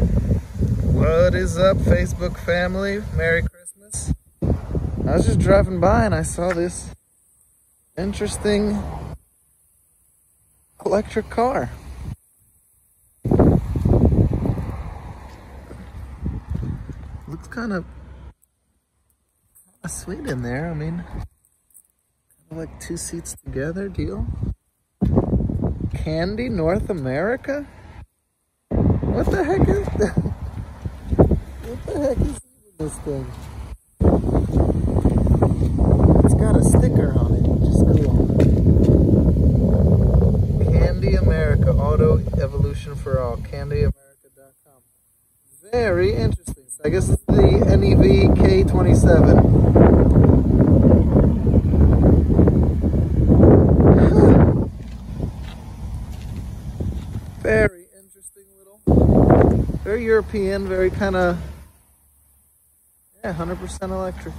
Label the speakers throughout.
Speaker 1: What is up, Facebook family? Merry Christmas. I was just driving by and I saw this interesting electric car. Looks kind of, sweet in there. I mean, kind of like two seats together deal. Kandi North America? What the heck is? What the heck is this thing? It's got a sticker on it, which is cool. Kandi America, Auto Evolution for All, kandiamerica.com. Very interesting. I guess it's the NEV K27. Very very European, very kind of, yeah, 100% electric.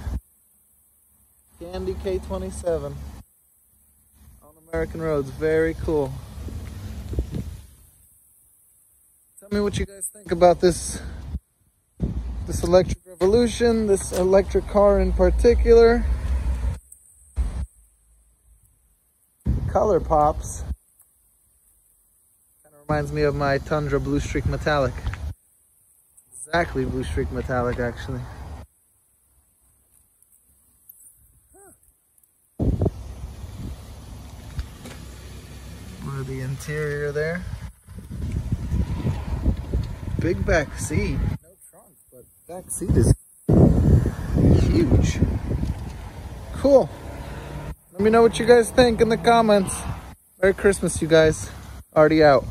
Speaker 1: Kandi K27 on American roads. Very cool. Tell me what you guys think about this this electric revolution, this electric car in particular. Color pops. Reminds me of my Tundra Blue Streak Metallic. Exactly Blue Streak Metallic, actually. The interior there. Big back seat. No trunk, but back seat is huge. Cool. Let me know what you guys think in the comments. Merry Christmas, you guys. Already out.